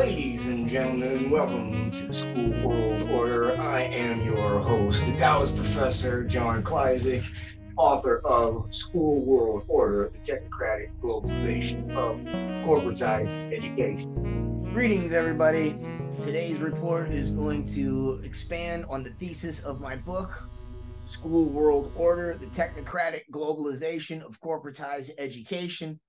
Ladies and gentlemen, welcome to the School World Order. I am your host, the Dallas professor, John Klyczek, author of School World Order, the Technocratic Globalization of Corporatized Education. Greetings, everybody. Today's report is going to expand on the thesis of my book, School World Order, the Technocratic Globalization of Corporatized Education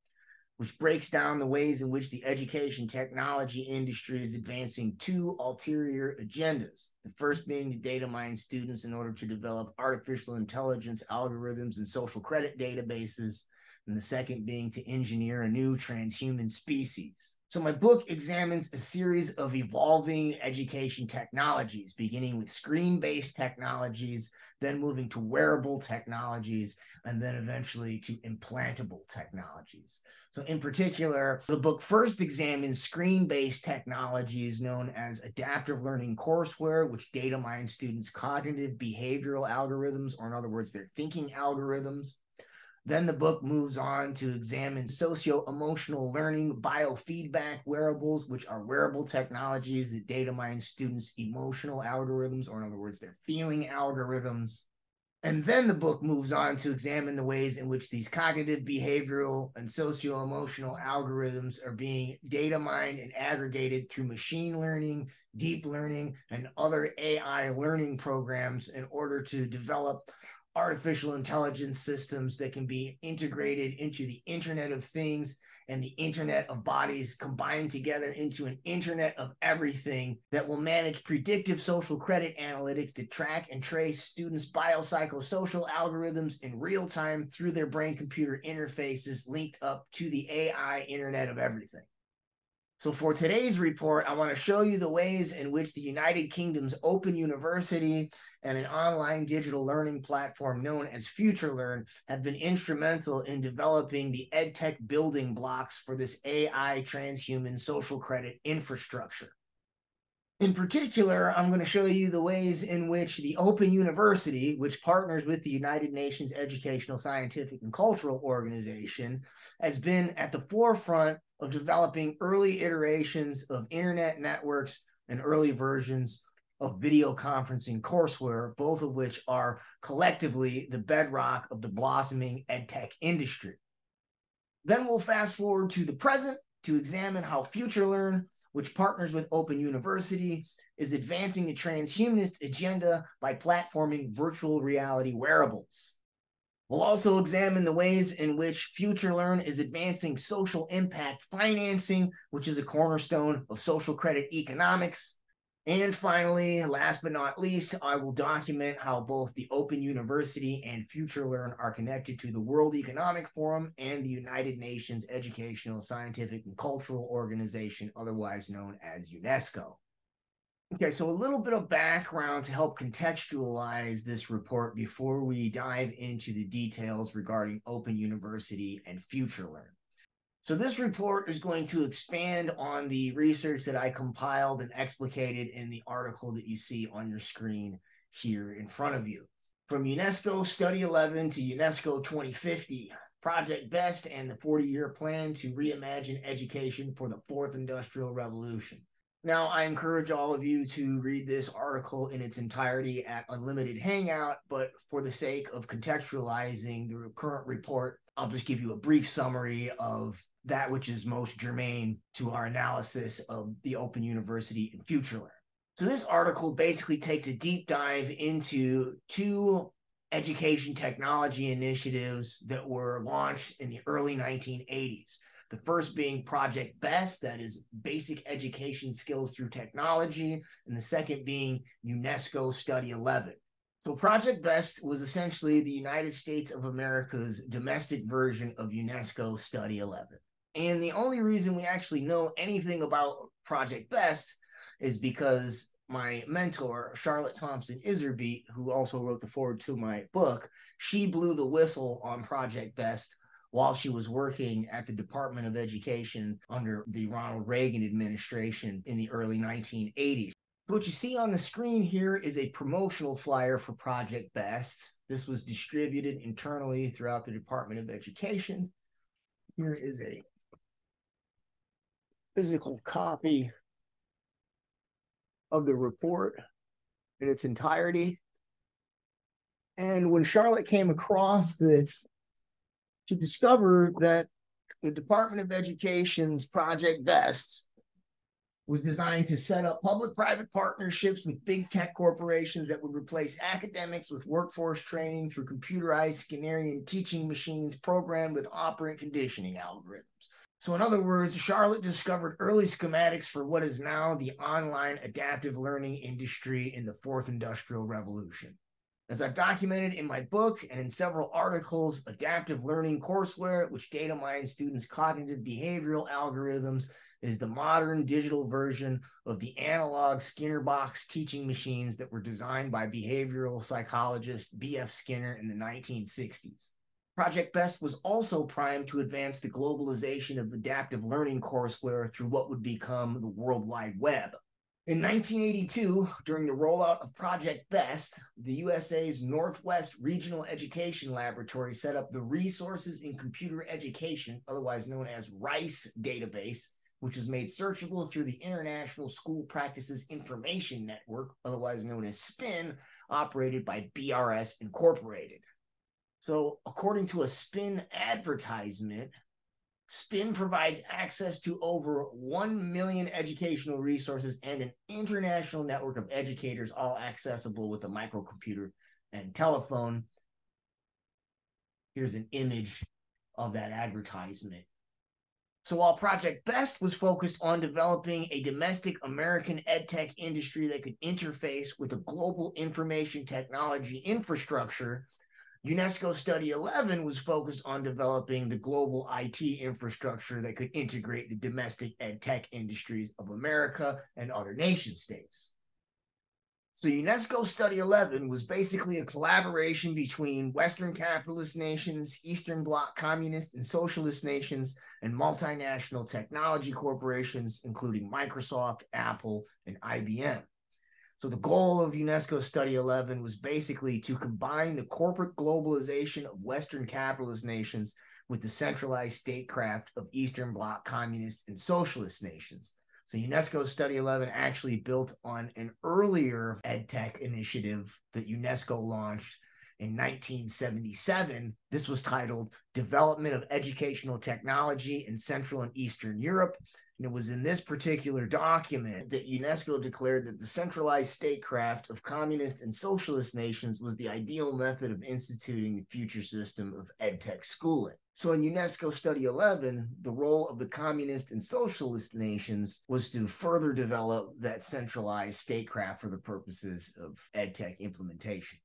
which breaks down the ways in which the education technology industry is advancing two ulterior agendas. The first being to data mine students in order to develop artificial intelligence algorithms and social credit databases, and the second being to engineer a new transhuman species. So, my book examines a series of evolving education technologies, beginning with screen based technologies, then moving to wearable technologies, and then eventually to implantable technologies. So, in particular, the book first examines screen based technologies known as adaptive learning courseware, which data mine students' cognitive behavioral algorithms, or in other words, their thinking algorithms. Then the book moves on to examine socio emotional learning biofeedback wearables, which are wearable technologies that data mine students' emotional algorithms, or in other words, their feeling algorithms. And then the book moves on to examine the ways in which these cognitive, behavioral, and socio emotional algorithms are being data mined and aggregated through machine learning, deep learning, and other AI learning programs in order to develop artificial intelligence systems that can be integrated into the Internet of Things and the Internet of Bodies combined together into an Internet of Everything that will manage predictive social credit analytics to track and trace students' biopsychosocial algorithms in real time through their brain computer interfaces linked up to the AI Internet of Everything. So, for today's report, I want to show you the ways in which the United Kingdom's Open University and an online digital learning platform known as FutureLearn have been instrumental in developing the EdTech building blocks for this AI transhuman social credit infrastructure. In particular, I'm going to show you the ways in which the Open University, which partners with the United Nations Educational, Scientific, and Cultural Organization, has been at the forefront of developing early iterations of internet networks and early versions of video conferencing courseware, both of which are collectively the bedrock of the blossoming edtech industry. Then we'll fast forward to the present to examine how FutureLearn which partners with Open University, is advancing the transhumanist agenda by platforming virtual reality wearables. We'll also examine the ways in which FutureLearn is advancing social impact financing, which is a cornerstone of social credit economics. And finally, last but not least, I will document how both the Open University and FutureLearn are connected to the World Economic Forum and the United Nations Educational, Scientific, and Cultural Organization, otherwise known as UNESCO. Okay, so a little bit of background to help contextualize this report before we dive into the details regarding Open University and FutureLearn. So this report is going to expand on the research that I compiled and explicated in the article that you see on your screen here in front of you. From UNESCO Study 11 to UNESCO 2050, Project BEST and the 40 year plan to reimagine education for the fourth industrial revolution. Now, I encourage all of you to read this article in its entirety at Unlimited Hangout, but for the sake of contextualizing the current report, I'll just give you a brief summary of that which is most germane to our analysis of the Open University and FutureLearn. So this article basically takes a deep dive into two education technology initiatives that were launched in the early 1980s. The first being Project BEST, that is basic education skills through technology, and the second being UNESCO Study 11. So, Project BEST was essentially the United States of America's domestic version of UNESCO Study 11. And the only reason we actually know anything about Project Best is because my mentor, Charlotte Thompson Iserbyt, who also wrote the foreword to my book, she blew the whistle on Project Best while she was working at the Department of Education under the Ronald Reagan administration in the early 1980s. What you see on the screen here is a promotional flyer for Project Best. This was distributed internally throughout the Department of Education. Here is a physical copy of the report in its entirety. And when Charlotte came across this, she discovered that the Department of Education's Project BEST was designed to set up public private partnerships with big tech corporations that would replace academics with workforce training through computerized Skinnerian teaching machines programmed with operant conditioning algorithms. So, in other words, Charlotte discovered early schematics for what is now the online adaptive learning industry in the fourth industrial revolution. As I've documented in my book and in several articles, adaptive learning courseware, which data mines students' cognitive behavioral algorithms, is the modern digital version of the analog Skinner box teaching machines that were designed by behavioral psychologist B.F. Skinner in the 1960s. Project BEST was also primed to advance the globalization of adaptive learning courseware through what would become the World Wide Web. In 1982, during the rollout of Project BEST, the USA's Northwest Regional Education Laboratory set up the Resources in Computer Education, otherwise known as RICE database, which was made searchable through the International School Practices Information Network, otherwise known as SPIN, operated by BRS Incorporated. So, according to a SPIN advertisement, SPIN provides access to over 1 million educational resources and an international network of educators, all accessible with a microcomputer and telephone. Here's an image of that advertisement. So while Project BEST was focused on developing a domestic American edtech industry that could interface with a global information technology infrastructure, UNESCO Study 11 was focused on developing the global IT infrastructure that could integrate the domestic ed tech industries of America and other nation states. So, UNESCO Study 11 was basically a collaboration between Western capitalist nations, Eastern Bloc communist and socialist nations, and multinational technology corporations, including Microsoft, Apple, and IBM. So the goal of UNESCO Study 11 was basically to combine the corporate globalization of Western capitalist nations with the centralized statecraft of Eastern Bloc communist and socialist nations. So UNESCO Study 11 actually built on an earlier EdTech initiative that UNESCO launched in 1977. This was titled Development of Educational Technology in Central and Eastern Europe and it was in this particular document that UNESCO declared that the centralized statecraft of communist and socialist nations was the ideal method of instituting the future system of edtech schooling. So in UNESCO Study 11, the role of the communist and socialist nations was to further develop that centralized statecraft for the purposes of edtech implementation.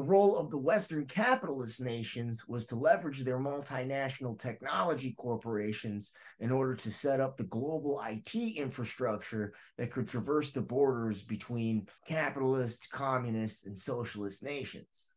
The role of the Western capitalist nations was to leverage their multinational technology corporations in order to set up the global IT infrastructure that could traverse the borders between capitalist, communist, and socialist nations.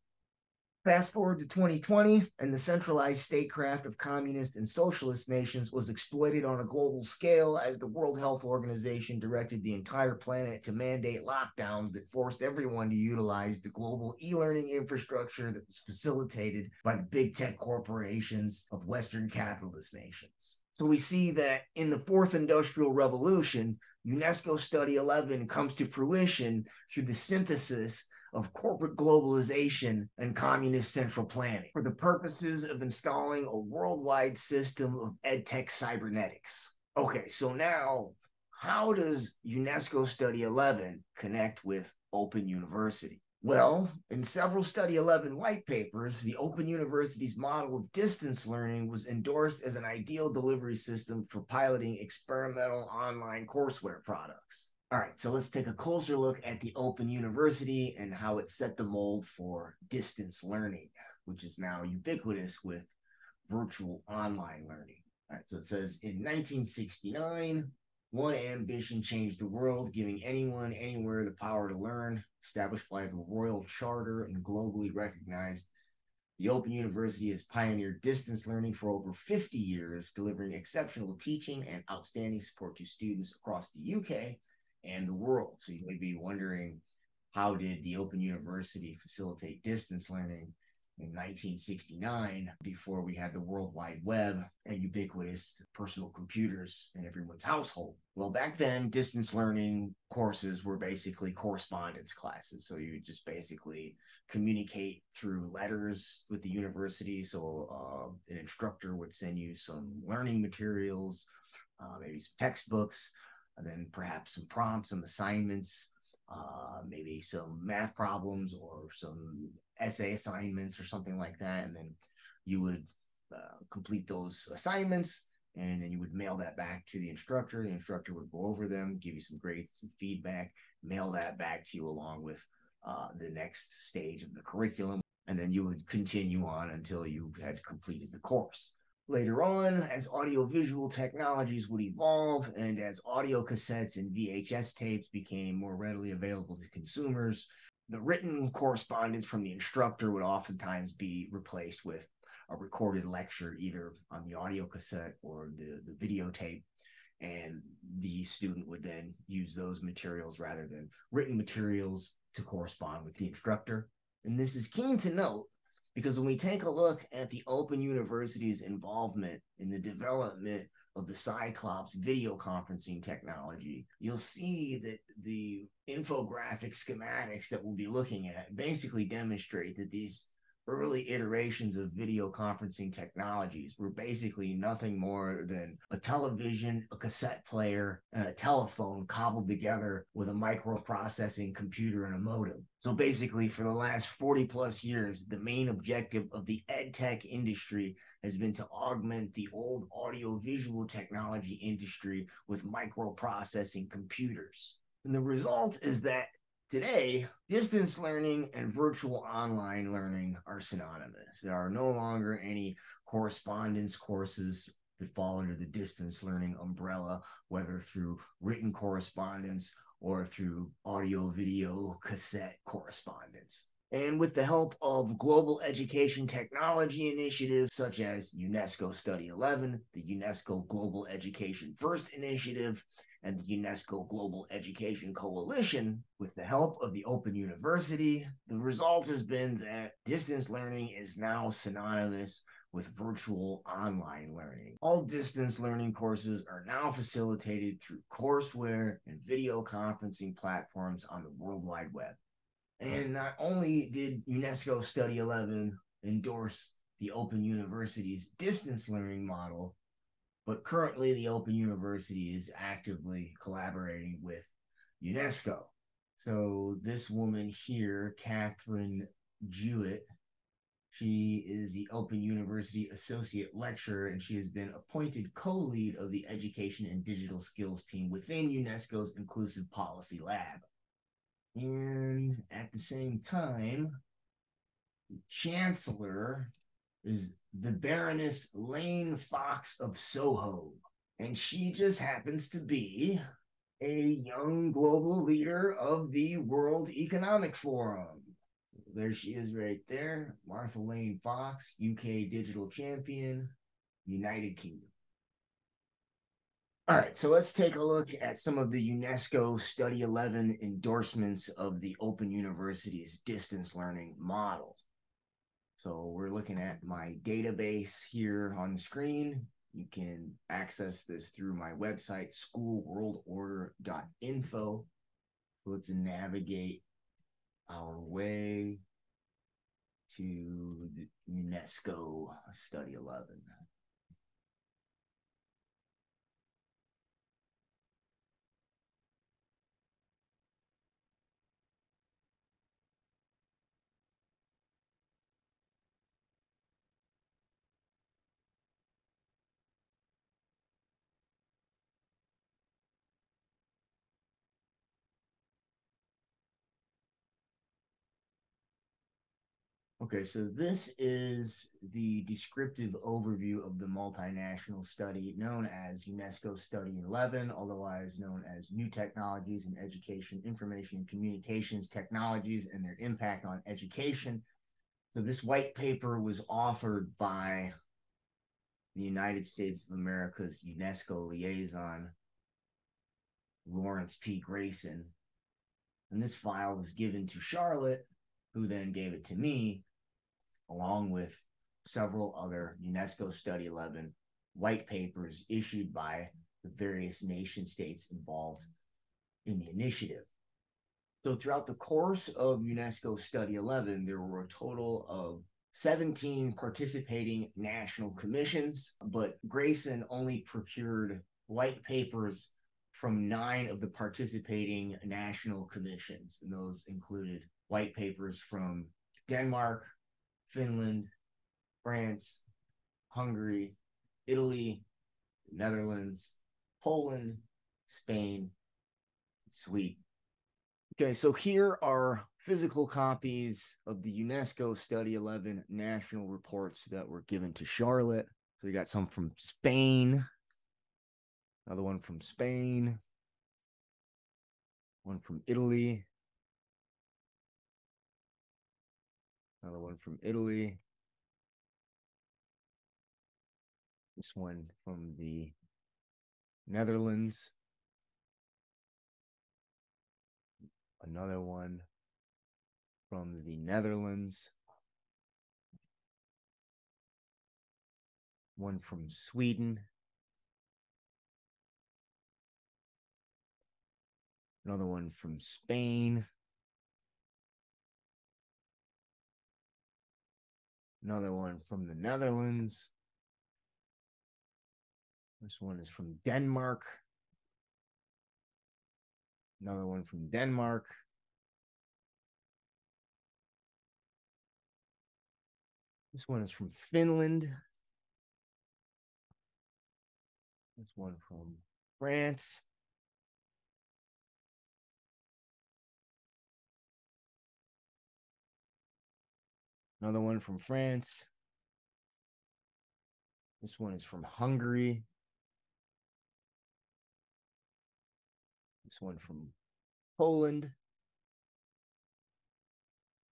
Fast forward to 2020, and the centralized statecraft of communist and socialist nations was exploited on a global scale as the World Health Organization directed the entire planet to mandate lockdowns that forced everyone to utilize the global e learning infrastructure that was facilitated by the big tech corporations of Western capitalist nations. So we see that in the fourth industrial revolution, UNESCO Study 11 comes to fruition through the synthesis of corporate globalization and communist central planning for the purposes of installing a worldwide system of edtech cybernetics. Okay, so now how does UNESCO Study 11 connect with Open University? Well, in several Study 11 white papers, the Open University's model of distance learning was endorsed as an ideal delivery system for piloting experimental online courseware products. All right, so let's take a closer look at the Open University and how it set the mold for distance learning, which is now ubiquitous with virtual online learning. All right, so it says in 1969, one ambition changed the world, giving anyone anywhere the power to learn, established by the Royal Charter and globally recognized. The Open University has pioneered distance learning for over 50 years, delivering exceptional teaching and outstanding support to students across the UK and the world. So you may be wondering, how did the Open University facilitate distance learning? in 1969 before we had the World Wide Web and ubiquitous personal computers in everyone's household. Well, back then, distance learning courses were basically correspondence classes. So you just basically communicate through letters with the university. So uh, an instructor would send you some learning materials, uh, maybe some textbooks, and then perhaps some prompts, some assignments uh, maybe some math problems or some essay assignments or something like that. And then you would uh, complete those assignments and then you would mail that back to the instructor. The instructor would go over them, give you some grades, some feedback, mail that back to you along with uh, the next stage of the curriculum. And then you would continue on until you had completed the course. Later on, as audiovisual technologies would evolve and as audio cassettes and VHS tapes became more readily available to consumers, the written correspondence from the instructor would oftentimes be replaced with a recorded lecture, either on the audio cassette or the, the videotape. And the student would then use those materials rather than written materials to correspond with the instructor. And this is keen to note because when we take a look at the Open University's involvement in the development of the Cyclops video conferencing technology, you'll see that the infographic schematics that we'll be looking at basically demonstrate that these early iterations of video conferencing technologies were basically nothing more than a television, a cassette player, and a telephone cobbled together with a microprocessing computer and a modem. So basically, for the last 40 plus years, the main objective of the ed tech industry has been to augment the old audiovisual technology industry with microprocessing computers. And the result is that Today, distance learning and virtual online learning are synonymous. There are no longer any correspondence courses that fall under the distance learning umbrella, whether through written correspondence or through audio, video, cassette correspondence. And with the help of global education technology initiatives such as UNESCO Study 11, the UNESCO Global Education First Initiative, and the UNESCO Global Education Coalition, with the help of the Open University, the result has been that distance learning is now synonymous with virtual online learning. All distance learning courses are now facilitated through courseware and video conferencing platforms on the World Wide Web. And not only did UNESCO Study 11 endorse the Open University's distance learning model, but currently, the Open University is actively collaborating with UNESCO. So, this woman here, Catherine Jewett, she is the Open University Associate Lecturer, and she has been appointed co lead of the Education and Digital Skills team within UNESCO's Inclusive Policy Lab. And at the same time, Chancellor is the Baroness Lane Fox of Soho. And she just happens to be a young global leader of the World Economic Forum. There she is right there. Martha Lane Fox, UK digital champion, United Kingdom. All right, so let's take a look at some of the UNESCO Study 11 endorsements of the Open University's distance learning model. So we're looking at my database here on the screen. You can access this through my website, schoolworldorder.info. So let's navigate our way to the UNESCO Study 11. Okay, so this is the descriptive overview of the multinational study known as UNESCO Study 11, otherwise known as New Technologies in Education, Information, and Communications Technologies and Their Impact on Education. So, this white paper was authored by the United States of America's UNESCO liaison, Lawrence P. Grayson. And this file was given to Charlotte, who then gave it to me along with several other UNESCO Study 11 white papers issued by the various nation states involved in the initiative. So, throughout the course of UNESCO Study 11, there were a total of 17 participating national commissions, but Grayson only procured white papers from nine of the participating national commissions. And those included white papers from Denmark, Finland, France, Hungary, Italy, Netherlands, Poland, Spain, Sweden. Okay, so here are physical copies of the UNESCO Study 11 national reports that were given to Charlotte. So we got some from Spain, another one from Spain, one from Italy, another one from Italy, this one from the Netherlands. Another one from the Netherlands. One from Sweden. Another one from Spain. Another one from the Netherlands. This one is from Denmark. Another one from Denmark. This one is from Finland. This one from France. Another one from France. This one is from Hungary. This one from Poland.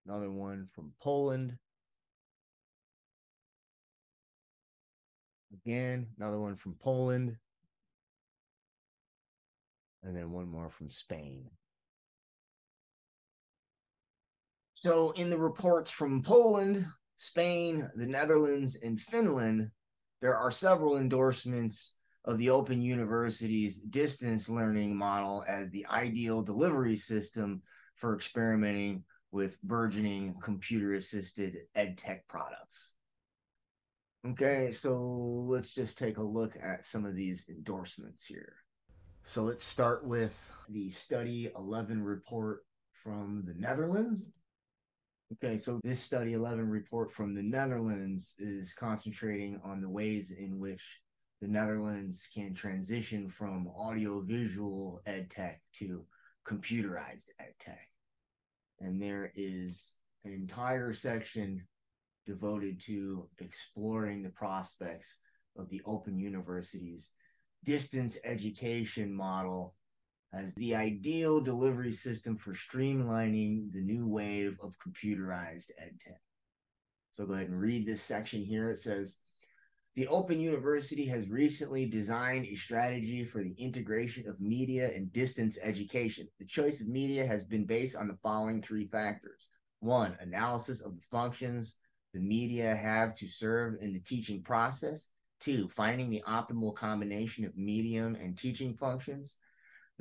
Another one from Poland. Again, another one from Poland. And then one more from Spain. So, in the reports from Poland, Spain, the Netherlands, and Finland, there are several endorsements of the Open University's distance learning model as the ideal delivery system for experimenting with burgeoning computer assisted ed tech products. Okay, so let's just take a look at some of these endorsements here. So let's start with the Study 11 report from the Netherlands. Okay, so this Study 11 report from the Netherlands is concentrating on the ways in which the Netherlands can transition from audiovisual ed tech to computerized ed tech. And there is an entire section devoted to exploring the prospects of the Open University's distance education model as the ideal delivery system for streamlining the new wave of computerized ed tech. So go ahead and read this section here. It says, the Open University has recently designed a strategy for the integration of media and distance education. The choice of media has been based on the following three factors. One, analysis of the functions the media have to serve in the teaching process. Two, finding the optimal combination of medium and teaching functions.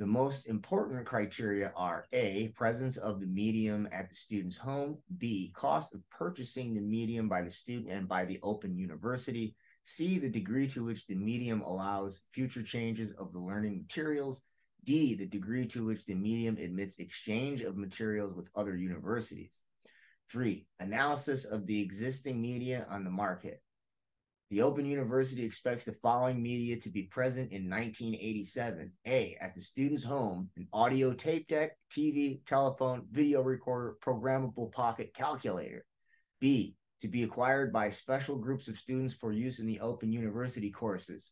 The most important criteria are A, presence of the medium at the student's home, B, cost of purchasing the medium by the student and by the Open University, C, the degree to which the medium allows future changes of the learning materials. D, the degree to which the medium admits exchange of materials with other universities. Three, analysis of the existing media on the market. The Open University expects the following media to be present in 1987. A, at the student's home, an audio tape deck, TV, telephone, video recorder, programmable pocket calculator. B, to be acquired by special groups of students for use in the Open University courses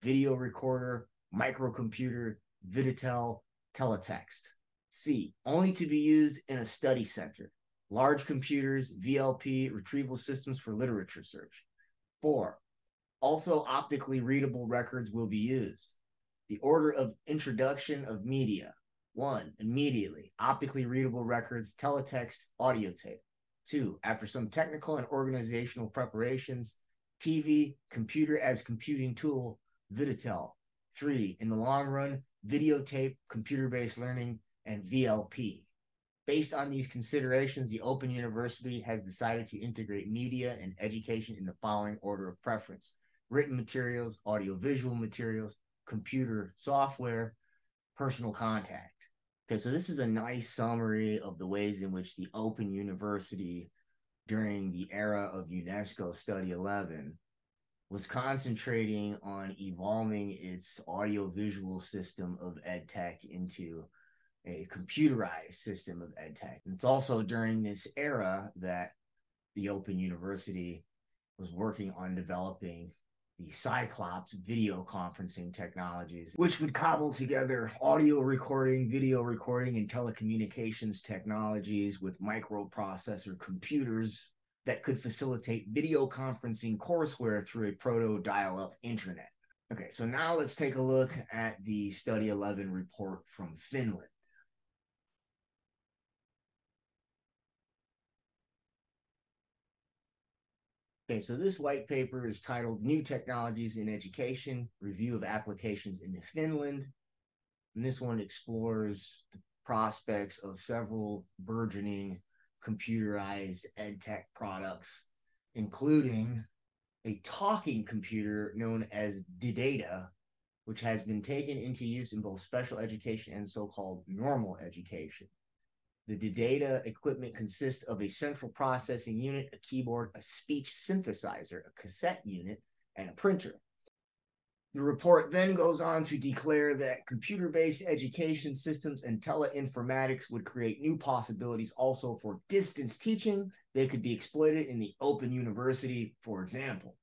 video recorder, microcomputer, Viditel, teletext. C. Only to be used in a study center. Large computers, VLP, retrieval systems for literature search. Four. Also, optically readable records will be used. The order of introduction of media. One, immediately, optically readable records, teletext, audio tape. Two, after some technical and organizational preparations, TV, computer as computing tool, Viditel. Three, in the long run, videotape, computer based learning, and VLP. Based on these considerations, the Open University has decided to integrate media and education in the following order of preference written materials, audiovisual materials, computer software, personal contact. Okay, so this is a nice summary of the ways in which the Open University during the era of UNESCO Study 11 was concentrating on evolving its audiovisual system of EdTech into a computerized system of EdTech. And it's also during this era that the Open University was working on developing the Cyclops video conferencing technologies, which would cobble together audio recording, video recording, and telecommunications technologies with microprocessor computers that could facilitate video conferencing courseware through a proto dial up internet. Okay, so now let's take a look at the Study 11 report from Finland. Okay, so this white paper is titled New Technologies in Education Review of Applications in Finland. And this one explores the prospects of several burgeoning computerized ed tech products, including a talking computer known as Didata, which has been taken into use in both special education and so called normal education. The Didata equipment consists of a central processing unit, a keyboard, a speech synthesizer, a cassette unit, and a printer. The report then goes on to declare that computer based education systems and teleinformatics would create new possibilities also for distance teaching. They could be exploited in the open university, for example.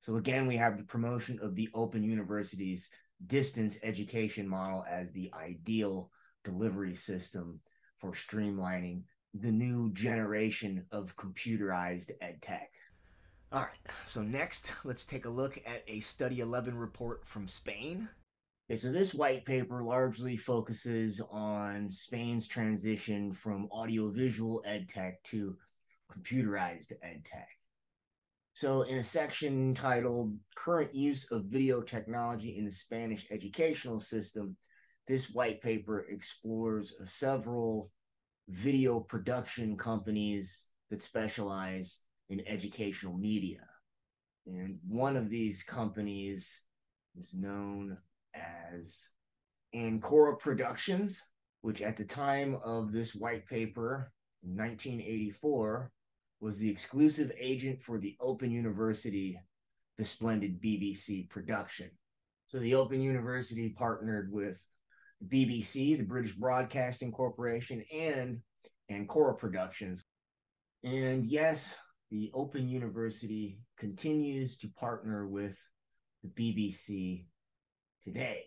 So, again, we have the promotion of the open university's distance education model as the ideal delivery system for streamlining the new generation of computerized ed tech. All right, so next, let's take a look at a Study 11 report from Spain. Okay, so this white paper largely focuses on Spain's transition from audiovisual ed tech to computerized ed tech. So, in a section titled Current Use of Video Technology in the Spanish Educational System, this white paper explores several video production companies that specialize in educational media. And one of these companies is known as Ancora Productions, which at the time of this white paper in 1984 was the exclusive agent for the Open University, the splendid BBC production. So the Open University partnered with BBC, the British Broadcasting Corporation, and Ancora Productions. And yes, the Open University continues to partner with the BBC today.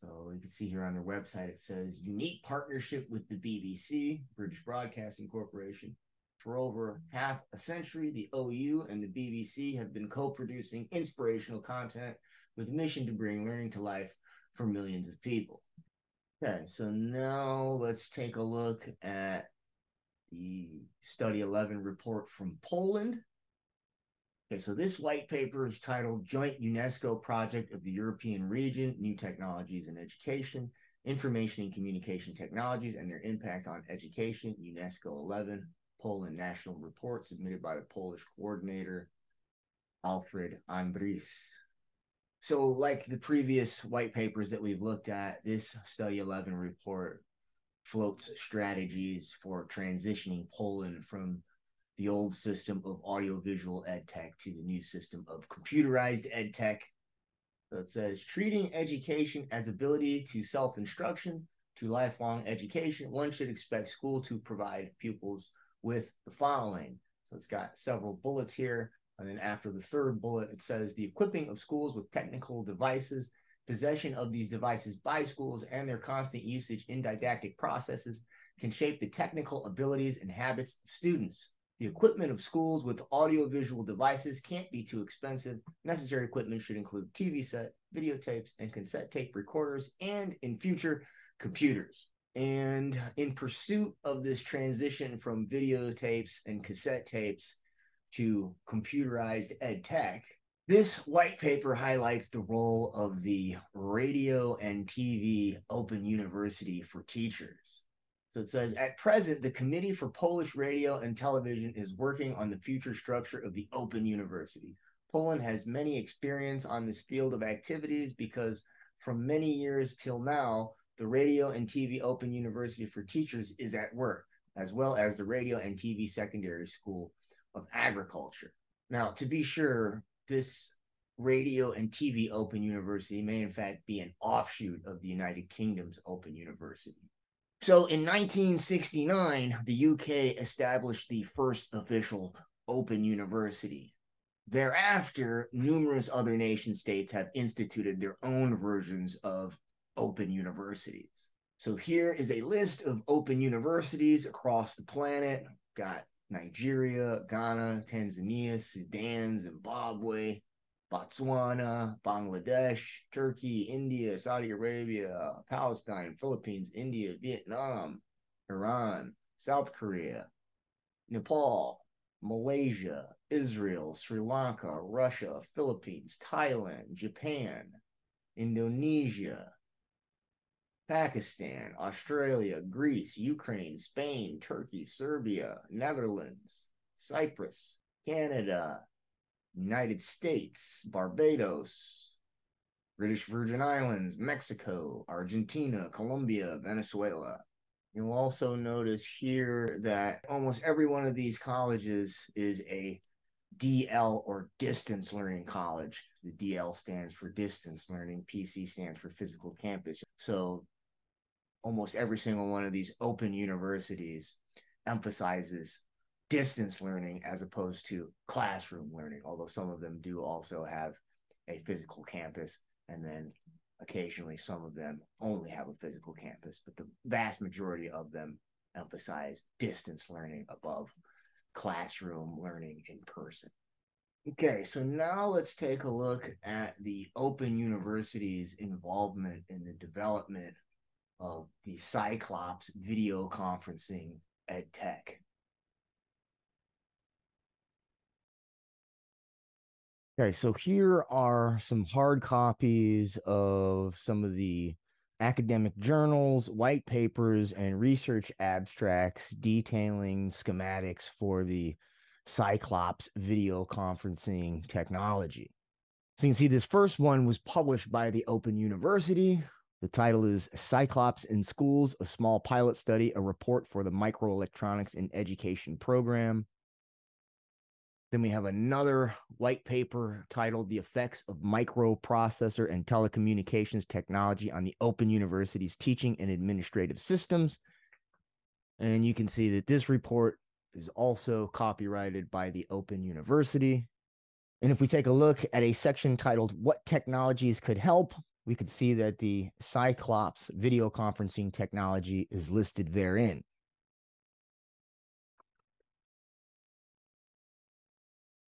So you can see here on their website, it says unique partnership with the BBC, British Broadcasting Corporation. For over half a century, the OU and the BBC have been co producing inspirational content with a mission to bring learning to life for millions of people. Okay, so now let's take a look at the Study 11 report from Poland. Okay, so this white paper is titled Joint UNESCO Project of the European Region New Technologies in Education, Information and Communication Technologies, and Their Impact on Education, UNESCO 11, Poland National Report, submitted by the Polish coordinator, Alfred Andris. So, like the previous white papers that we've looked at, this Study 11 report floats strategies for transitioning Poland from the old system of audiovisual ed tech to the new system of computerized ed tech. So it says treating education as ability to self instruction to lifelong education, one should expect school to provide pupils with the following. So it's got several bullets here. And then after the third bullet, it says the equipping of schools with technical devices, possession of these devices by schools, and their constant usage in didactic processes can shape the technical abilities and habits of students. The equipment of schools with audiovisual devices can't be too expensive. Necessary equipment should include TV set, videotapes, and cassette tape recorders, and in future, computers. And in pursuit of this transition from videotapes and cassette tapes to computerized ed tech, this white paper highlights the role of the radio and TV open university for teachers. So it says at present, the Committee for Polish Radio and Television is working on the future structure of the Open University. Poland has many experience on this field of activities because from many years till now, the Radio and TV Open University for Teachers is at work, as well as the Radio and TV Secondary School of Agriculture. Now, to be sure, this Radio and TV Open University may in fact be an offshoot of the United Kingdom's Open University. So in 1969, the UK established the first official open university. Thereafter, numerous other nation states have instituted their own versions of open universities. So here is a list of open universities across the planet. Got Nigeria, Ghana, Tanzania, Sudan, Zimbabwe, Botswana, Bangladesh, Turkey, India, Saudi Arabia, Palestine, Philippines, India, Vietnam, Iran, South Korea, Nepal, Malaysia, Israel, Sri Lanka, Russia, Philippines, Thailand, Japan, Indonesia, Pakistan, Australia, Greece, Ukraine, Spain, Turkey, Serbia, Netherlands, Cyprus, Canada, United States, Barbados, British Virgin Islands, Mexico, Argentina, Colombia, Venezuela. You'll also notice here that almost every one of these colleges is a DL or distance learning college. The DL stands for distance learning, PC stands for physical campus. So almost every single one of these open universities emphasizes distance learning as opposed to classroom learning, although some of them do also have a physical campus. And then occasionally some of them only have a physical campus, but the vast majority of them emphasize distance learning above classroom learning in person. Okay, so now let's take a look at the Open University's involvement in the development of the Cyclops video conferencing ed tech. Okay, so here are some hard copies of some of the academic journals, white papers, and research abstracts detailing schematics for the Cyclops video conferencing technology. So you can see this first one was published by the Open University. The title is Cyclops in Schools, a small pilot study, a report for the Microelectronics in Education program. Then we have another white paper titled The Effects of Microprocessor and Telecommunications Technology on the Open University's Teaching and Administrative Systems. And you can see that this report is also copyrighted by the Open University. And if we take a look at a section titled What Technologies Could Help, we could see that the Cyclops video conferencing technology is listed therein.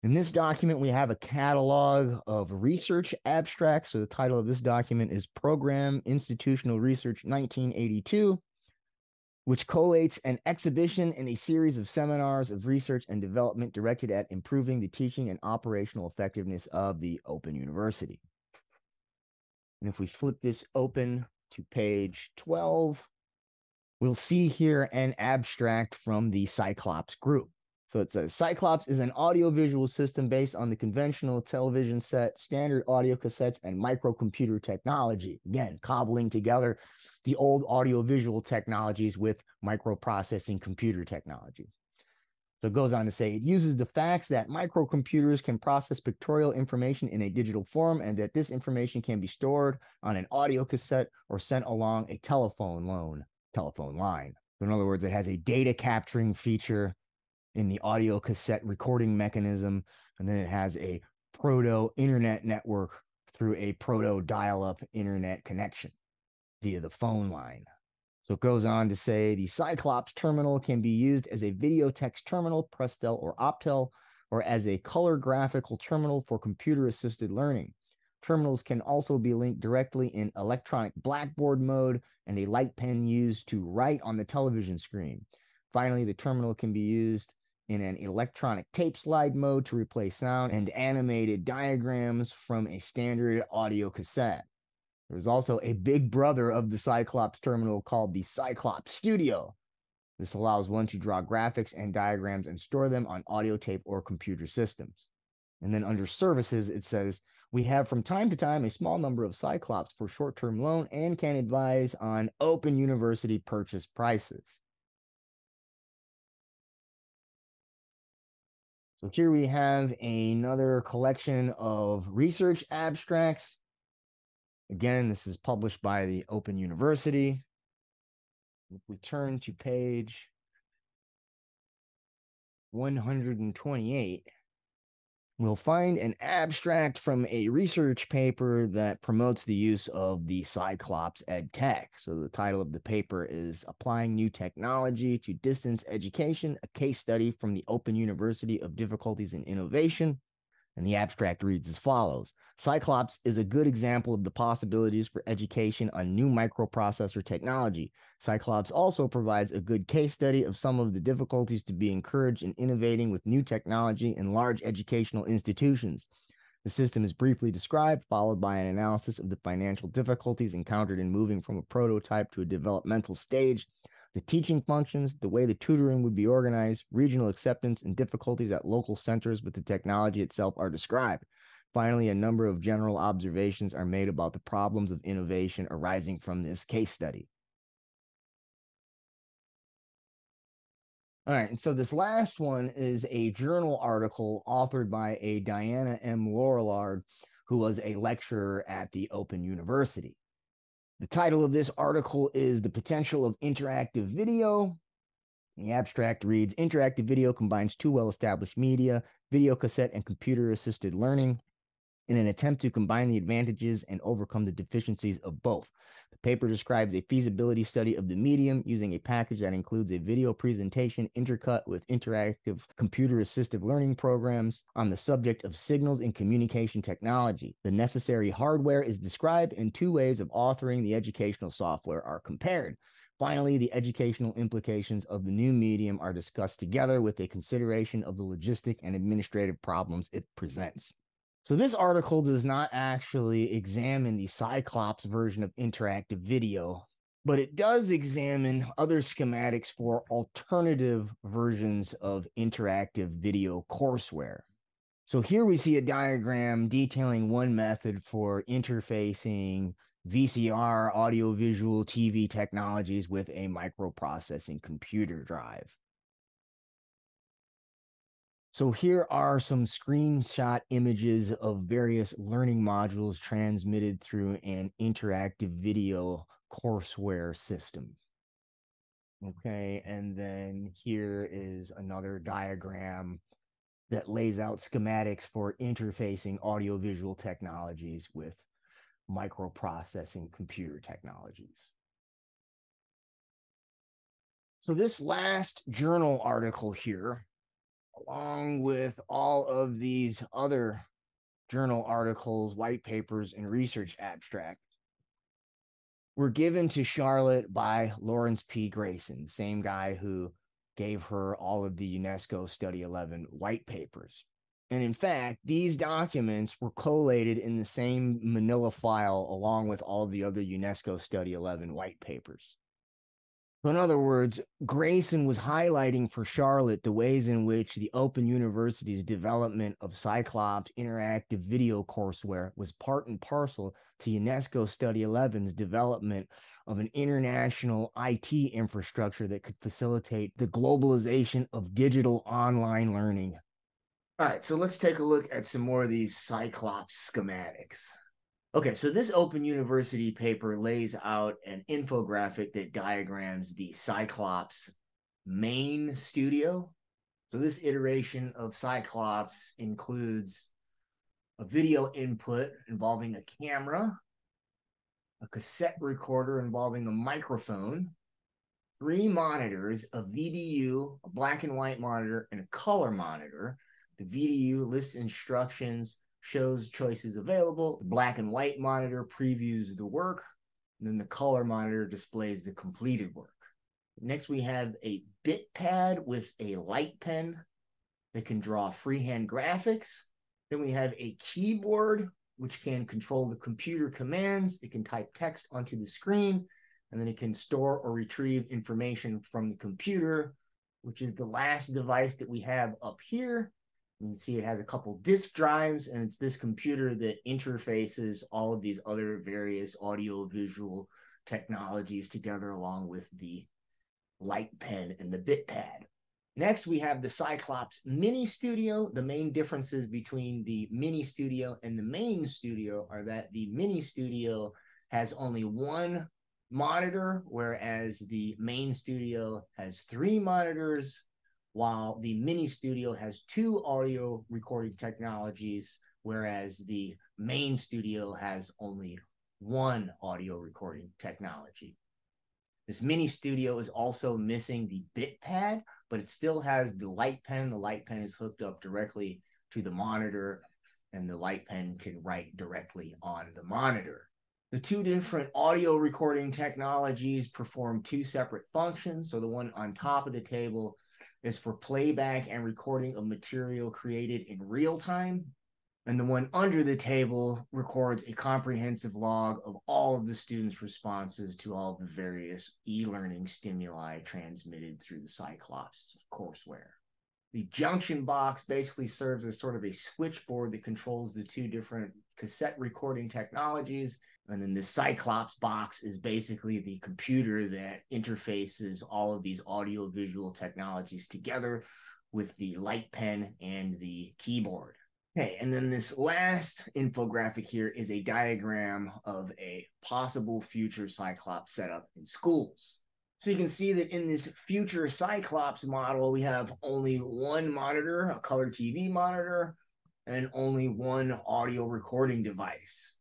In this document, we have a catalog of research abstracts. So the title of this document is Program Institutional Research 1982, which collates an exhibition and a series of seminars of research and development directed at improving the teaching and operational effectiveness of the Open University. And if we flip this open to page 12, we'll see here an abstract from the Cyclops group. So it says Cyclops is an audiovisual system based on the conventional television set, standard audio cassettes, and microcomputer technology. Again, cobbling together the old audiovisual technologies with microprocessing computer technologies. So it goes on to say it uses the facts that microcomputers can process pictorial information in a digital form and that this information can be stored on an audio cassette or sent along a telephone loan, telephone line. So in other words, it has a data capturing feature in the audio cassette recording mechanism, and then it has a proto internet network through a proto dial up internet connection via the phone line. So it goes on to say the Cyclops terminal can be used as a video text terminal, Prestel or Optel, or as a color graphical terminal for computer assisted learning. Terminals can also be linked directly in electronic blackboard mode and a light pen used to write on the television screen. Finally, the terminal can be used in an electronic tape slide mode to replay sound and animated diagrams from a standard audio cassette. There's also a big brother of the Cyclops terminal called the Cyclops Studio. This allows one to draw graphics and diagrams and store them on audio tape or computer systems. And then under services, it says we have from time to time a small number of Cyclops for short term loan and can advise on open university purchase prices. So here we have another collection of research abstracts. Again, this is published by the Open University. If we turn to page 128, we'll find an abstract from a research paper that promotes the use of the Cyclops Ed Tech. So the title of the paper is Applying New Technology to Distance Education, a case study from the Open University of Difficulties in Innovation. And the abstract reads as follows Cyclops is a good example of the possibilities for education on new microprocessor technology. Cyclops also provides a good case study of some of the difficulties to be encouraged in innovating with new technology in large educational institutions. The system is briefly described, followed by an analysis of the financial difficulties encountered in moving from a prototype to a developmental stage the teaching functions, the way the tutoring would be organized, regional acceptance, and difficulties at local centers with the technology itself are described. Finally, a number of general observations are made about the problems of innovation arising from this case study. All right, and so this last one is a journal article authored by a Diana M. Laurillard, who was a lecturer at the Open University. The title of this article is The Potential of Interactive Video. The abstract reads Interactive video combines two well established media, video cassette and computer assisted learning, in an attempt to combine the advantages and overcome the deficiencies of both. The paper describes a feasibility study of the medium using a package that includes a video presentation intercut with interactive computer assistive learning programs on the subject of signals in communication technology. The necessary hardware is described and two ways of authoring the educational software are compared. Finally, the educational implications of the new medium are discussed together with a consideration of the logistic and administrative problems it presents. So this article does not actually examine the Cyclops version of interactive video, but it does examine other schematics for alternative versions of interactive video courseware. So here we see a diagram detailing one method for interfacing VCR, audiovisual TV technologies with a microprocessing computer drive. So here are some screenshot images of various learning modules transmitted through an interactive video courseware system. Okay, and then here is another diagram that lays out schematics for interfacing audiovisual technologies with microprocessing computer technologies. So this last journal article here along with all of these other journal articles, white papers, and research abstracts, were given to Charlotte by Lawrence P. Grayson, the same guy who gave her all of the UNESCO Study 11 white papers. And in fact, these documents were collated in the same manila file along with all the other UNESCO Study 11 white papers. So in other words, Grayson was highlighting for Charlotte the ways in which the Open University's development of Cyclops interactive video courseware was part and parcel to UNESCO Study 11's development of an international IT infrastructure that could facilitate the globalization of digital online learning. All right, so let's take a look at some more of these Cyclops schematics. Okay, so this Open University paper lays out an infographic that diagrams the Cyclops main studio. So this iteration of Cyclops includes a video input involving a camera, a cassette recorder involving a microphone, three monitors, a VDU, a black and white monitor, and a color monitor. The VDU lists instructions shows choices available. The black and white monitor previews the work. And then the color monitor displays the completed work. Next, we have a bit pad with a light pen that can draw freehand graphics. Then we have a keyboard, which can control the computer commands. It can type text onto the screen, and then it can store or retrieve information from the computer, which is the last device that we have up here. You can see it has a couple disk drives, and it's this computer that interfaces all of these other various audio visual technologies together, along with the light pen and the bit pad. Next, we have the Cyclops Mini Studio. The main differences between the Mini Studio and the main studio are that the Mini Studio has only one monitor, whereas the main studio has three monitors, while the Mini Studio has two audio recording technologies, whereas the main studio has only one audio recording technology. This mini studio is also missing the bit pad, but it still has the light pen. The light pen is hooked up directly to the monitor, and the light pen can write directly on the monitor. The two different audio recording technologies perform two separate functions. So the one on top of the table is for playback and recording of material created in real time and the one under the table records a comprehensive log of all of the students' responses to all the various e-learning stimuli transmitted through the Cyclops courseware. The junction box basically serves as sort of a switchboard that controls the two different cassette recording technologies. And then the Cyclops box is basically the computer that interfaces all of these audio visual technologies together with the light pen and the keyboard. Okay, and then this last infographic here is a diagram of a possible future Cyclops setup in schools. So you can see that in this future Cyclops model, we have only one monitor, a color TV monitor, and only one audio recording device.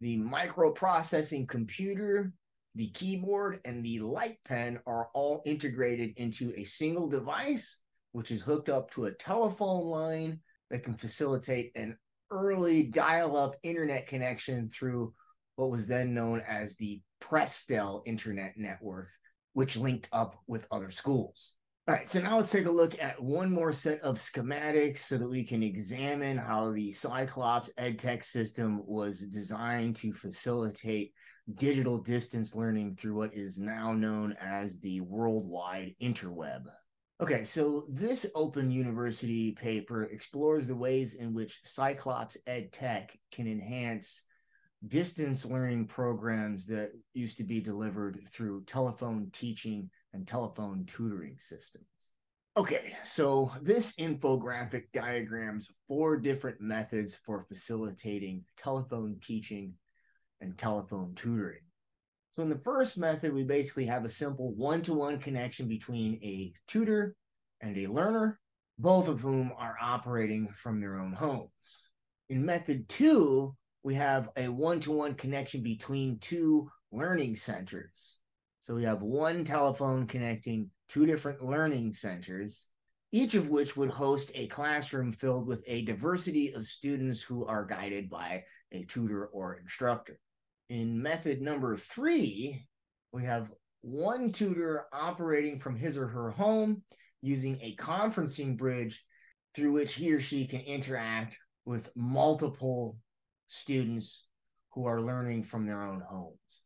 The microprocessing computer, the keyboard, and the light pen are all integrated into a single device, which is hooked up to a telephone line that can facilitate an early dial up internet connection through what was then known as the Prestel Internet Network, which linked up with other schools. All right, so now let's take a look at one more set of schematics so that we can examine how the Cyclops EdTech system was designed to facilitate digital distance learning through what is now known as the worldwide interweb. Okay, so this Open University paper explores the ways in which Cyclops EdTech can enhance distance learning programs that used to be delivered through telephone teaching and telephone tutoring systems. Okay, so this infographic diagrams four different methods for facilitating telephone teaching and telephone tutoring. So in the first method, we basically have a simple one-to-one connection between a tutor and a learner, both of whom are operating from their own homes. In method two, we have a one-to-one connection between two learning centers. So we have one telephone connecting two different learning centers, each of which would host a classroom filled with a diversity of students who are guided by a tutor or instructor. In method number three, we have one tutor operating from his or her home using a conferencing bridge through which he or she can interact with multiple students who are learning from their own homes.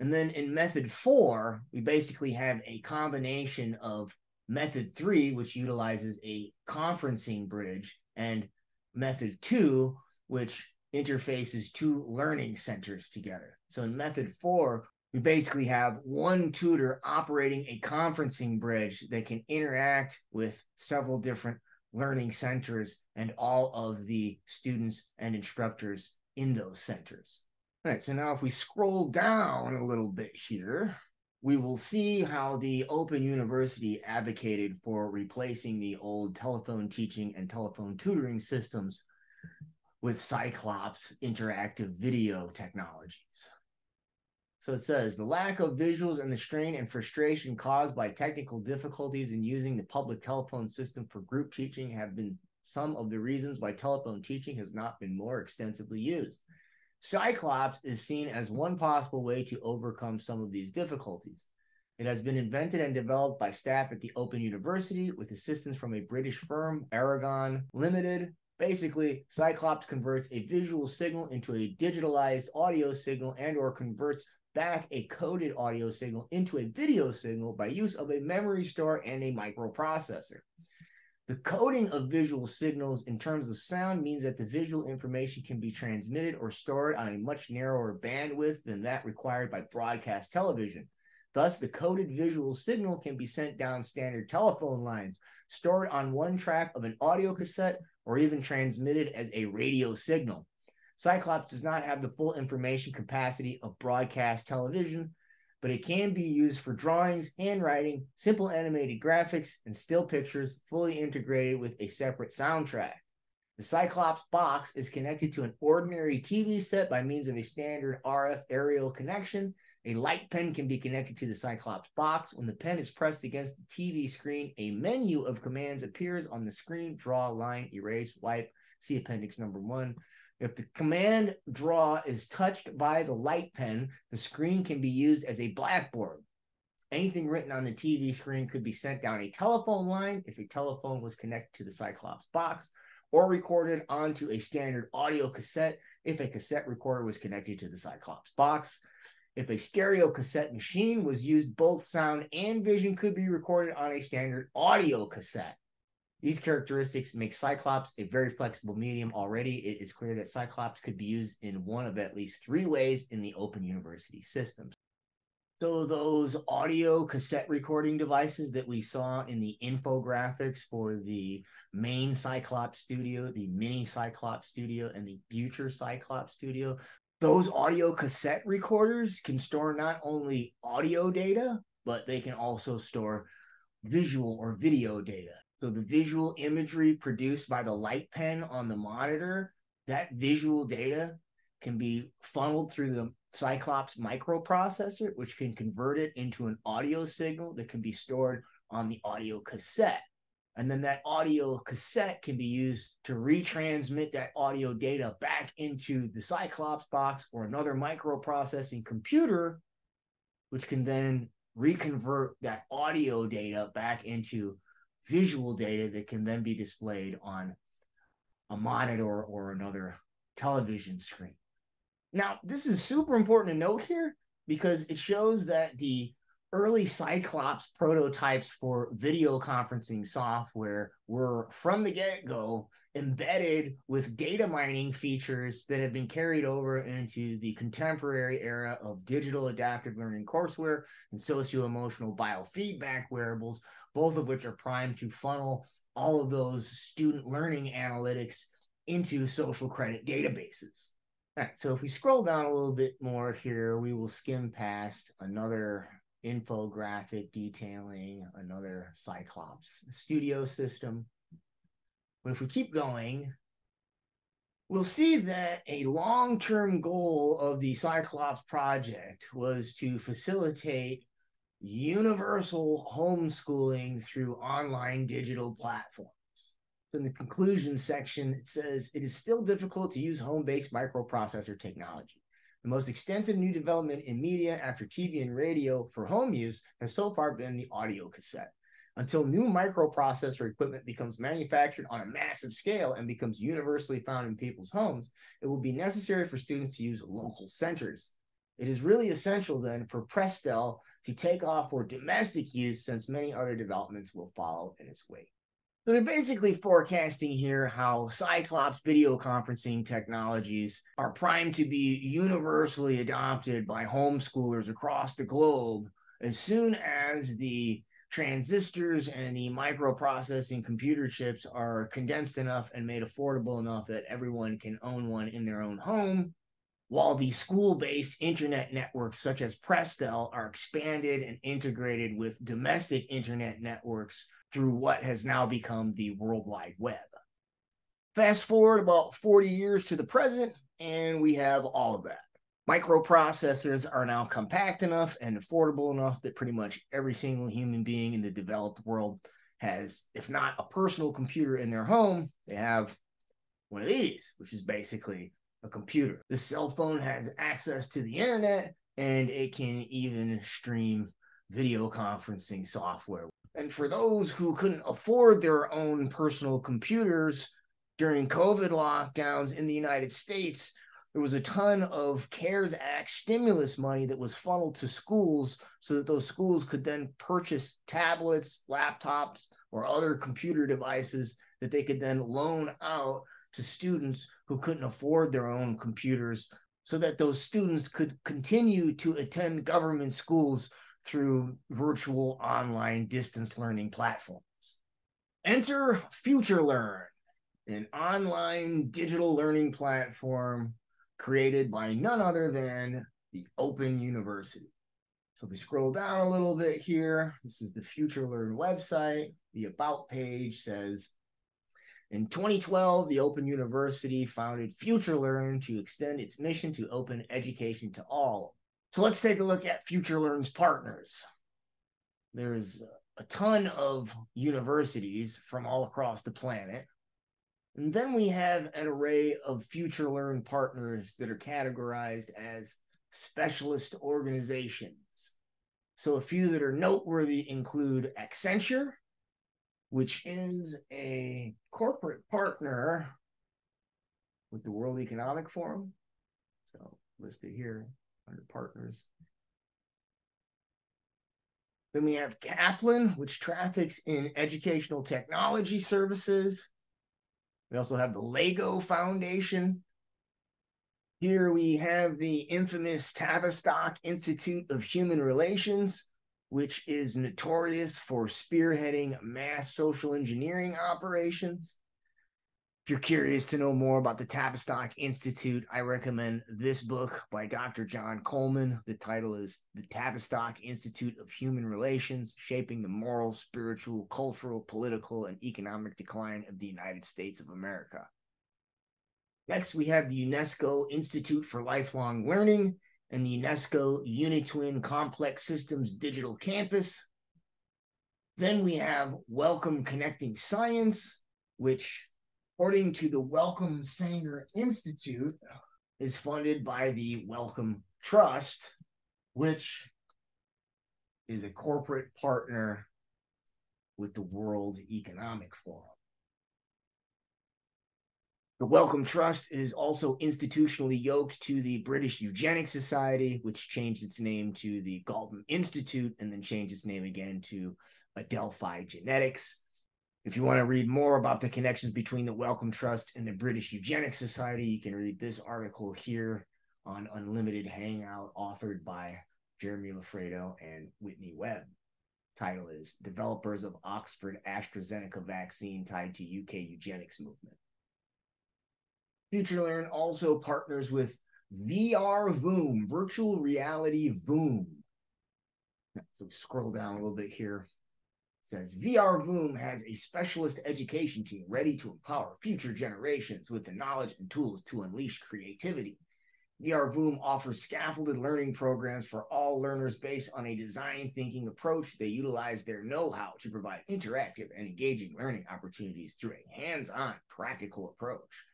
And then in method four, we basically have a combination of method three, which utilizes a conferencing bridge, and method two, which interfaces two learning centers together. So in method four, we basically have one tutor operating a conferencing bridge that can interact with several different learning centers and all of the students and instructors in those centers. All right, so now if we scroll down a little bit here, we will see how the Open University advocated for replacing the old telephone teaching and telephone tutoring systems with Cyclops interactive video technologies. So it says the lack of visuals and the strain and frustration caused by technical difficulties in using the public telephone system for group teaching have been some of the reasons why telephone teaching has not been more extensively used. Cyclops is seen as one possible way to overcome some of these difficulties. It has been invented and developed by staff at the Open University with assistance from a British firm, Aragon Limited. Basically, Cyclops converts a visual signal into a digitalized audio signal and or converts back a coded audio signal into a video signal by use of a memory store and a microprocessor. The coding of visual signals in terms of sound means that the visual information can be transmitted or stored on a much narrower bandwidth than that required by broadcast television. Thus, the coded visual signal can be sent down standard telephone lines, stored on one track of an audio cassette, or even transmitted as a radio signal. Cyclops does not have the full information capacity of broadcast television, but it can be used for drawings, handwriting, simple animated graphics, and still pictures fully integrated with a separate soundtrack. The Cyclops box is connected to an ordinary TV set by means of a standard RF aerial connection. A light pen can be connected to the Cyclops box. When the pen is pressed against the TV screen, a menu of commands appears on the screen draw, line, erase, wipe. See appendix number one. If the command draw is touched by the light pen, the screen can be used as a blackboard. Anything written on the TV screen could be sent down a telephone line if a telephone was connected to the Cyclops box, or recorded onto a standard audio cassette if a cassette recorder was connected to the Cyclops box. If a stereo cassette machine was used, both sound and vision could be recorded on a standard audio cassette. These characteristics make Cyclops a very flexible medium already. It is clear that Cyclops could be used in one of at least three ways in the Open University systems. So, those audio cassette recording devices that we saw in the infographics for the main Cyclops studio, the mini Cyclops studio, and the future Cyclops studio, those audio cassette recorders can store not only audio data, but they can also store visual or video data. So the visual imagery produced by the light pen on the monitor, that visual data can be funneled through the Cyclops microprocessor, which can convert it into an audio signal that can be stored on the audio cassette. And then that audio cassette can be used to retransmit that audio data back into the Cyclops box or another microprocessing computer, which can then reconvert that audio data back into visual data that can then be displayed on a monitor or another television screen. Now, this is super important to note here because it shows that the early Cyclops prototypes for video conferencing software were from the get go embedded with data mining features that have been carried over into the contemporary era of digital adaptive learning courseware and socio emotional biofeedback wearables both of which are primed to funnel all of those student learning analytics into social credit databases. All right, so if we scroll down a little bit more here, we will skim past another infographic detailing another Cyclops studio system. But if we keep going, we'll see that a long term goal of the Cyclops project was to facilitate universal homeschooling through online digital platforms. In the conclusion section, it says it is still difficult to use home based microprocessor technology. The most extensive new development in media after TV and radio for home use has so far been the audio cassette. Until new microprocessor equipment becomes manufactured on a massive scale and becomes universally found in people's homes, it will be necessary for students to use local centers. It is really essential then for Prestel to take off for domestic use since many other developments will follow in its wake. So they're basically forecasting here how Cyclops video conferencing technologies are primed to be universally adopted by homeschoolers across the globe as soon as the transistors and the microprocessing computer chips are condensed enough and made affordable enough that everyone can own one in their own home while the school based internet networks such as Prestel are expanded and integrated with domestic internet networks through what has now become the World Wide Web. Fast forward about 40 years to the present, and we have all of that. Microprocessors are now compact enough and affordable enough that pretty much every single human being in the developed world has, if not a personal computer in their home, they have one of these, which is basically a computer. The cell phone has access to the internet and it can even stream video conferencing software. And for those who couldn't afford their own personal computers during COVID lockdowns in the United States, there was a ton of CARES Act stimulus money that was funneled to schools so that those schools could then purchase tablets, laptops, or other computer devices that they could then loan out to students who couldn't afford their own computers so that those students could continue to attend government schools through virtual online distance learning platforms. Enter FutureLearn, an online digital learning platform created by none other than the Open University. So if we scroll down a little bit here, this is the FutureLearn website. The About page says, in 2012, the Open University founded FutureLearn to extend its mission to open education to all. So let's take a look at FutureLearn's partners. There's a ton of universities from all across the planet. And then we have an array of FutureLearn partners that are categorized as specialist organizations. So a few that are noteworthy include Accenture, which is a corporate partner with the World Economic Forum. So listed here under partners. Then we have Kaplan, which traffics in educational technology services. We also have the Lego Foundation. Here we have the infamous Tavistock Institute of Human Relations, which is notorious for spearheading mass social engineering operations. If you're curious to know more about the Tavistock Institute, I recommend this book by Dr. John Coleman. The title is The Tavistock Institute of Human Relations Shaping the Moral, Spiritual, Cultural, Political, and Economic Decline of the United States of America. Next, we have the UNESCO Institute for Lifelong Learning and the UNESCO Unitwin Complex Systems Digital Campus. Then we have Wellcome Connecting Science, which according to the Wellcome Sanger Institute, is funded by the Wellcome Trust, which is a corporate partner with the World Economic Forum. The Wellcome Trust is also institutionally yoked to the British Eugenics Society, which changed its name to the Galton Institute and then changed its name again to Adelphi Genetics. If you want to read more about the connections between the Wellcome Trust and the British Eugenics Society, you can read this article here on Unlimited Hangout, authored by Jeremy Loffredo and Whitney Webb. Title is Developers of Oxford AstraZeneca Vaccine Tied to UK Eugenics Movement. FutureLearn also partners with VR Voom, virtual reality Voom. So scroll down a little bit here says VR Voom has a specialist education team ready to empower future generations with the knowledge and tools to unleash creativity. VR Voom offers scaffolded learning programs for all learners based on a design thinking approach. They utilize their know how to provide interactive and engaging learning opportunities through a hands on, practical approach.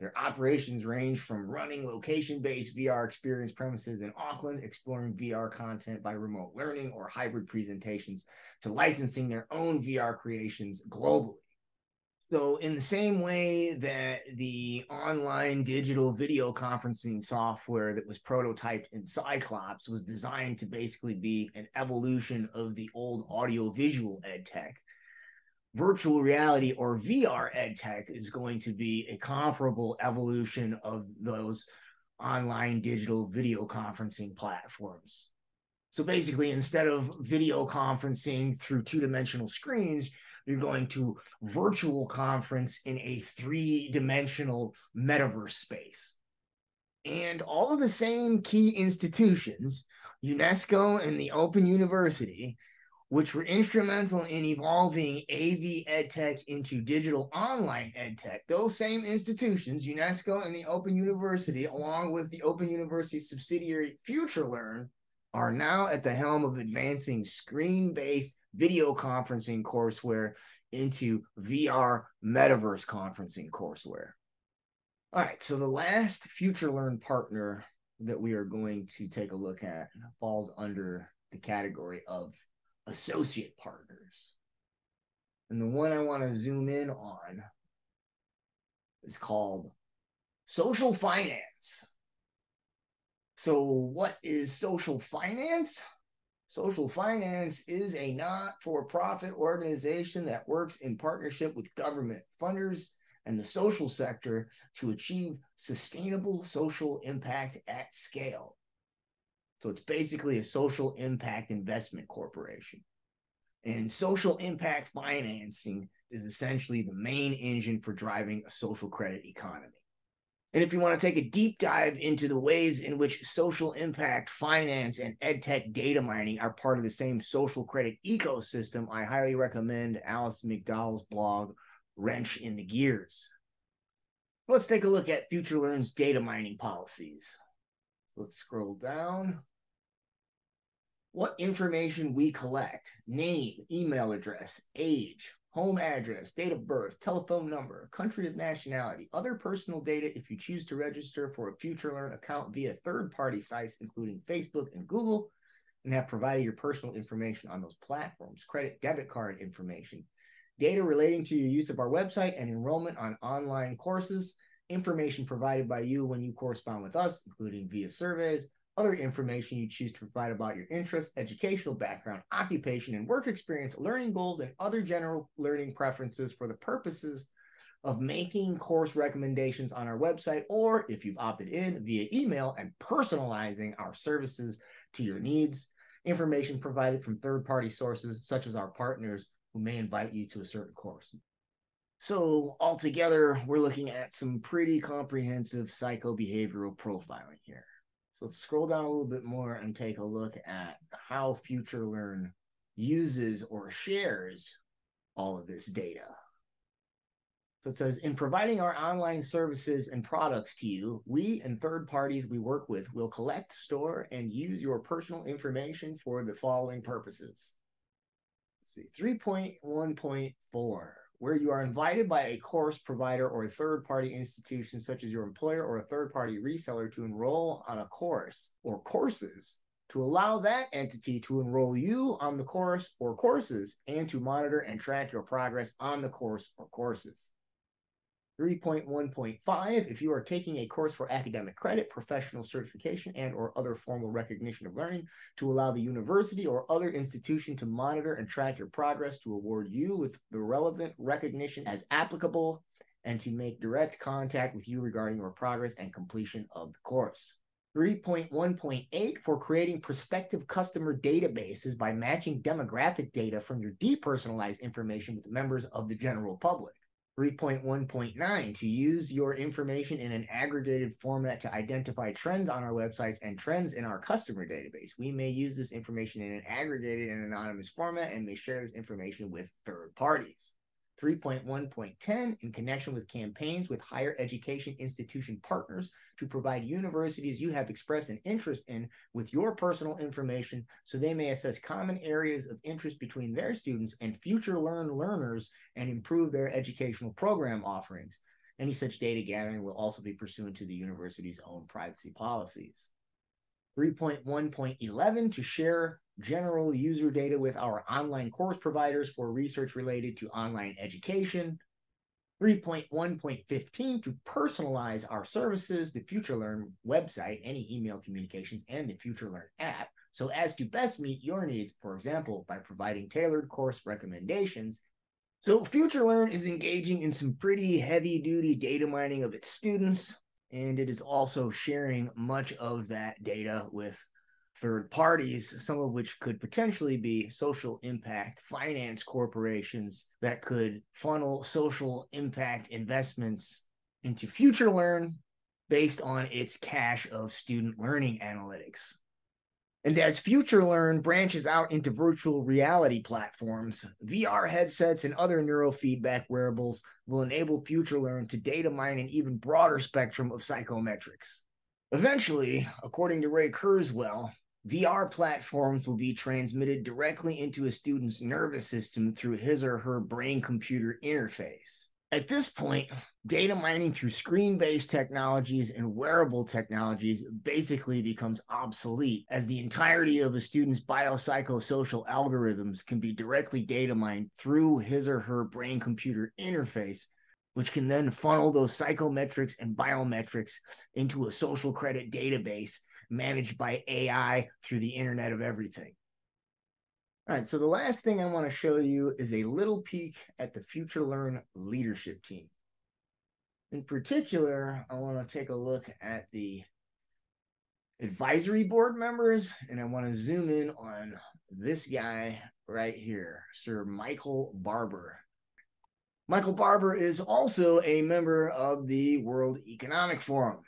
Their operations range from running location based VR experience premises in Auckland, exploring VR content by remote learning or hybrid presentations, to licensing their own VR creations globally. So, in the same way that the online digital video conferencing software that was prototyped in Cyclops was designed to basically be an evolution of the old audio visual ed tech, virtual reality or VR ed tech is going to be a comparable evolution of those online digital video conferencing platforms. So basically, instead of video conferencing through two dimensional screens, you're going to virtual conference in a three dimensional metaverse space. And all of the same key institutions, UNESCO and the Open University, which were instrumental in evolving AV EdTech into digital online EdTech. Those same institutions, UNESCO and the Open University, along with the Open University subsidiary FutureLearn, are now at the helm of advancing screen based video conferencing courseware into VR metaverse conferencing courseware. All right, so the last Future Learn partner that we are going to take a look at falls under the category of associate partners. And the one I want to zoom in on is called social finance. So, what is social finance? Social finance is a not for profit organization that works in partnership with government funders and the social sector to achieve sustainable social impact at scale. So, it's basically a social impact investment corporation. And social impact financing is essentially the main engine for driving a social credit economy. And if you want to take a deep dive into the ways in which social impact finance and edtech data mining are part of the same social credit ecosystem, I highly recommend Alison McDowell's blog, Wrench in the Gears. Let's take a look at Future Learn's data mining policies. Let's scroll down. What information we collect name, email address, age, home address, date of birth, telephone number, country of nationality, other personal data if you choose to register for a Future Learn account via third party sites, including Facebook and Google, and have provided your personal information on those platforms, credit, debit card information, data relating to your use of our website and enrollment on online courses, information provided by you when you correspond with us, including via surveys, other information you choose to provide about your interests, educational background, occupation, and work experience, learning goals, and other general learning preferences for the purposes of making course recommendations on our website, or if you've opted in via email and personalizing our services to your needs. Information provided from third party sources, such as our partners who may invite you to a certain course. So, altogether, we're looking at some pretty comprehensive psychobehavioral profiling here. So let's scroll down a little bit more and take a look at how Future Learn uses or shares all of this data. So it says, in providing our online services and products to you, we and third parties we work with will collect, store, and use your personal information for the following purposes. Let's see, 3.1.4 where you are invited by a course provider or a third party institution, such as your employer or a third party reseller, to enroll on a course or courses, to allow that entity to enroll you on the course or courses and to monitor and track your progress on the course or courses. 3.1.5 if you are taking a course for academic credit professional certification and or other formal recognition of learning to allow the university or other institution to monitor and track your progress to award you with the relevant recognition as applicable and to make direct contact with you regarding your progress and completion of the course. 3.1.8 for creating prospective customer databases by matching demographic data from your depersonalized information with members of the general public 3.1.9 to use your information in an aggregated format to identify trends on our websites and trends in our customer database. We may use this information in an aggregated and anonymous format and may share this information with third parties. 3.1.10 in connection with campaigns with higher education institution partners to provide universities you have expressed an interest in with your personal information so they may assess common areas of interest between their students and future learn learners and improve their educational program offerings. Any such data gathering will also be pursuant to the university's own privacy policies. 3.1.11 to share general user data with our online course providers for research related to online education. 3.1.15 to personalize our services, the FutureLearn website, any email communications, and the FutureLearn app so as to best meet your needs, for example, by providing tailored course recommendations. So, FutureLearn is engaging in some pretty heavy duty data mining of its students, and it is also sharing much of that data with third parties, some of which could potentially be social impact finance corporations that could funnel social impact investments into Future Learn based on its cache of student learning analytics. And as Future Learn branches out into virtual reality platforms, VR headsets and other neurofeedback wearables will enable Future Learn to data mine an even broader spectrum of psychometrics. Eventually, according to Ray Kurzweil, VR platforms will be transmitted directly into a student's nervous system through his or her brain computer interface. At this point, data mining through screen based technologies and wearable technologies basically becomes obsolete as the entirety of a student's biopsychosocial algorithms can be directly data mined through his or her brain computer interface, which can then funnel those psychometrics and biometrics into a social credit database managed by AI through the Internet of Everything. All right, so the last thing I want to show you is a little peek at the Future Learn leadership team. In particular, I want to take a look at the advisory board members, and I want to zoom in on this guy right here, Sir Michael Barber. Michael Barber is also a member of the World Economic Forum.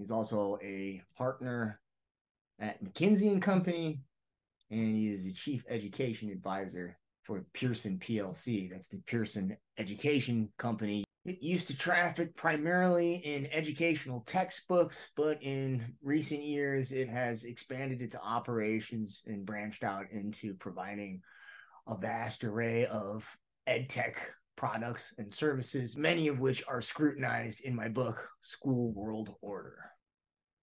He's also a partner at McKinsey and Company and he is the chief education advisor for Pearson PLC. That's the Pearson Education Company. It used to traffic primarily in educational textbooks, but in recent years, it has expanded its operations and branched out into providing a vast array of ed tech products and services, many of which are scrutinized in my book, School World Order.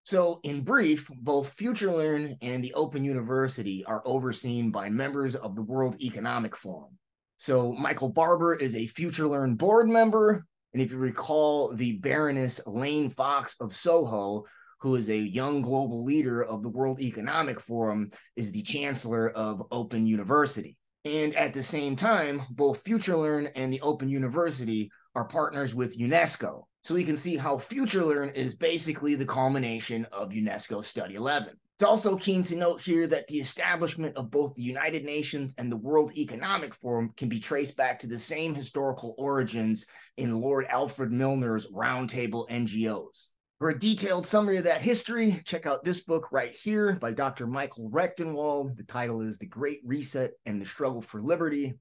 So, in brief, both FutureLearn and the Open University are overseen by members of the World Economic Forum. So, Michael Barber is a FutureLearn board member. And if you recall, the Baroness Lane Fox of Soho, who is a young global leader of the World Economic Forum, is the chancellor of Open University. And at the same time, both FutureLearn and the Open University are partners with UNESCO, so we can see how FutureLearn is basically the culmination of UNESCO Study 11. It's also keen to note here that the establishment of both the United Nations and the World Economic Forum can be traced back to the same historical origins in Lord Alfred Milner's Roundtable NGOs. For a detailed summary of that history, check out this book right here by Dr. Michael Rectenwald. The title is The Great Reset and the Struggle for Liberty.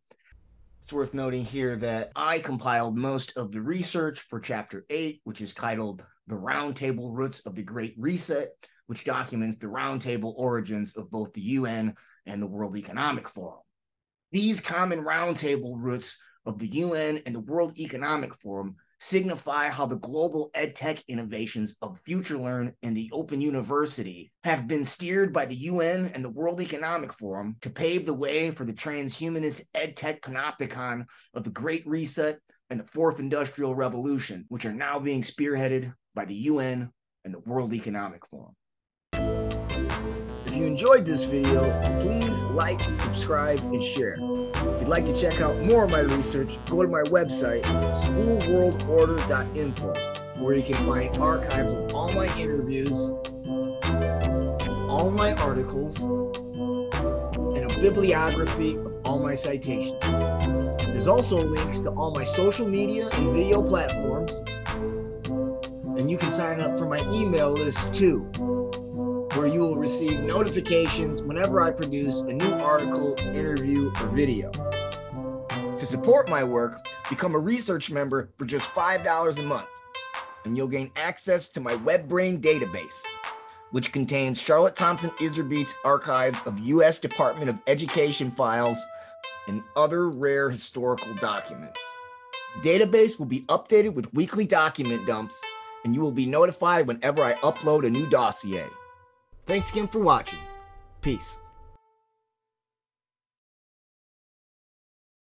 It's worth noting here that I compiled most of the research for chapter eight, which is titled The Roundtable Roots of the Great Reset, which documents the roundtable origins of both the UN and the World Economic Forum. These common roundtable roots of the UN and the World Economic Forum signify how the global edtech innovations of FutureLearn and the Open University have been steered by the UN and the World Economic Forum to pave the way for the transhumanist edtech panopticon of the Great Reset and the Fourth Industrial Revolution, which are now being spearheaded by the UN and the World Economic Forum. If you enjoyed this video, please like, subscribe, and share. If you'd like to check out more of my research, go to my website, schoolworldorder.info, where you can find archives of all my interviews, all my articles, and a bibliography of all my citations. There's also links to all my social media and video platforms, and you can sign up for my email list too where you will receive notifications whenever I produce a new article, interview, or video. To support my work, become a research member for just $5 a month, and you'll gain access to my WebBrain database, which contains Charlotte Thompson Iserbyt's archive of U.S. Department of Education files and other rare historical documents. The database will be updated with weekly document dumps, and you will be notified whenever I upload a new dossier. Thanks again for watching. Peace.